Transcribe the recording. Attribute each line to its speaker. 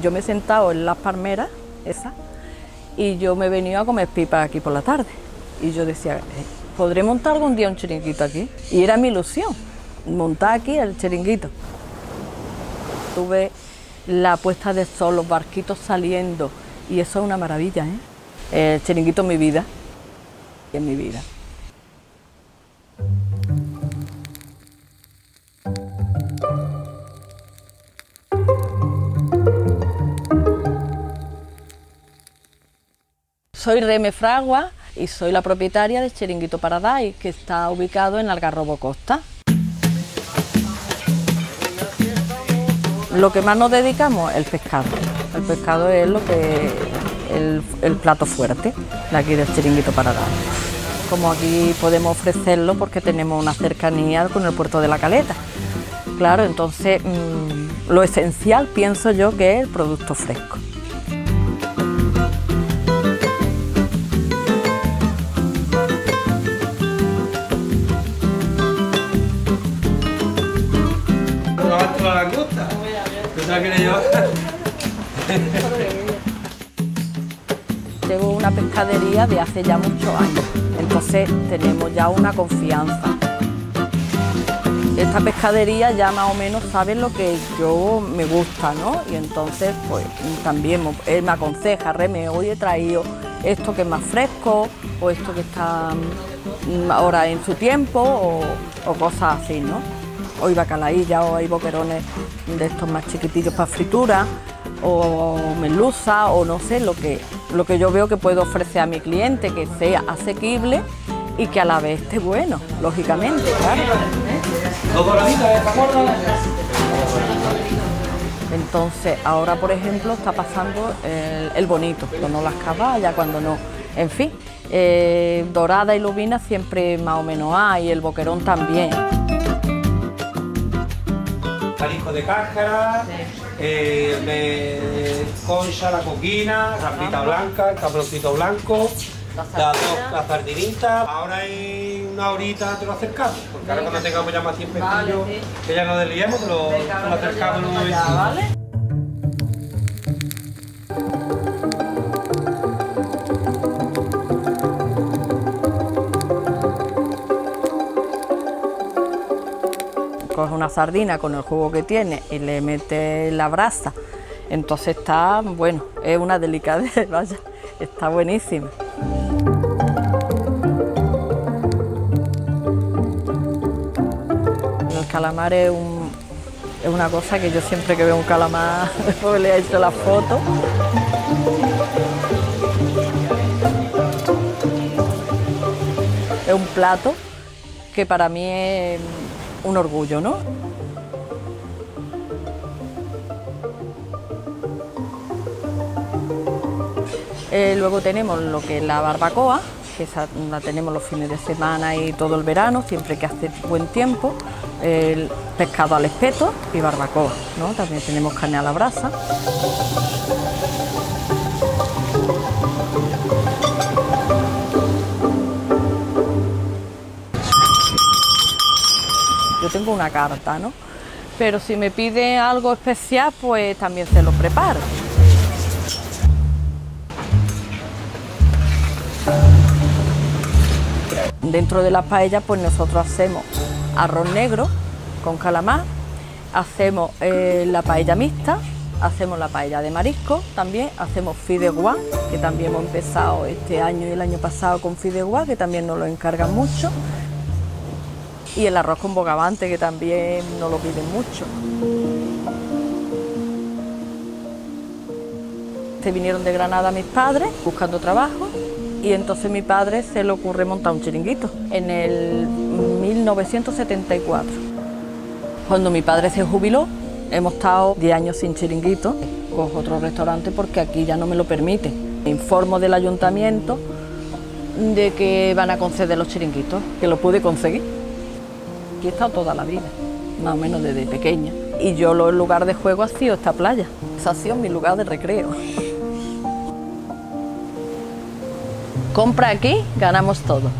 Speaker 1: yo me he sentado en las palmeras, esas, y yo me venido a comer pipas aquí por la tarde. Y yo decía, eh, ¿podré montar algún día un chiringuito aquí? Y era mi ilusión, montar aquí el chiringuito. Tuve la puesta de sol, los barquitos saliendo, y eso es una maravilla, ¿eh? El chiringuito es mi vida, es mi vida. Soy Reme Fragua y soy la propietaria de Chiringuito Paradise, que está ubicado en Algarrobo Costa. Lo que más nos dedicamos, el pescado. El pescado es lo que el, plato fuerte de aquí del Chiringuito Paradise. Como aquí podemos ofrecerlo porque tenemos una cercanía con el puerto de la Caleta. Claro, entonces mm, lo esencial pienso yo que es el producto fresco. Tengo una pescadería de hace ya muchos años, entonces tenemos ya una confianza. Esta pescadería ya más o menos sabe lo que yo me gusta, ¿no? Y entonces, pues también él me aconseja, Reme, hoy he traído esto que es más fresco, o esto que está mm, ahora en su tiempo, o cosas así, ¿no? Hoy bacalaílla o hay boquerones de estos más chiquitillos para fritura o melusa o no sé, lo que, lo que yo veo que puedo ofrecer a mi cliente, que sea asequible y que a la vez esté bueno, lógicamente. Entonces, ahora por ejemplo está pasando el, bonito, cuando las caballas, cuando no, en fin, eh, dorada y lubina siempre más o menos hay, el boquerón también
Speaker 2: de cáscara, eh, de concha, la coquina, la blanca, el caproncito blanco, las sardinitas. Ahora hay una horita te lo acercamos, porque ahora cuando tengamos ya más tiempo que ya nos desliemos, te lo, acercamos en un momento.
Speaker 1: Coge una sardina con el jugo que tiene y le mete la brasa, entonces está, bueno, es una delicadeza, vaya, está buenísima. El calamar es, una cosa que yo siempre que veo un calamar le he hecho la foto. Es un plato que para mí es un orgullo, ¿no? Eh, luego tenemos lo que es la barbacoa, que la tenemos los fines de semana y todo el verano, siempre que hace buen tiempo. El pescado al espeto y barbacoa, ¿no? También tenemos carne a la brasa. Tengo una carta, ¿no? Pero si me pide algo especial, pues también se lo preparo. Dentro de las paellas, pues nosotros hacemos arroz negro con calamar, hacemos eh, la paella mixta, hacemos la paella de marisco también, hacemos fideuá, que también hemos empezado este año y el año pasado con fideuá, que también nos lo encargan mucho y el arroz con bogavante, que también no lo piden mucho. Se vinieron de Granada mis padres buscando trabajo y entonces mi padre se le ocurre montar un chiringuito en el 1974. Cuando mi padre se jubiló, hemos estado 10 años sin chiringuito, con otro restaurante porque aquí ya no me lo permite. Informo del ayuntamiento de que van a conceder los chiringuitos, que lo pude conseguir aquí he estado toda la vida, más o menos desde pequeña. Y yo el lugar de juego ha sido esta playa, esa ha sido mi lugar de recreo. Compra aquí, ganamos todo.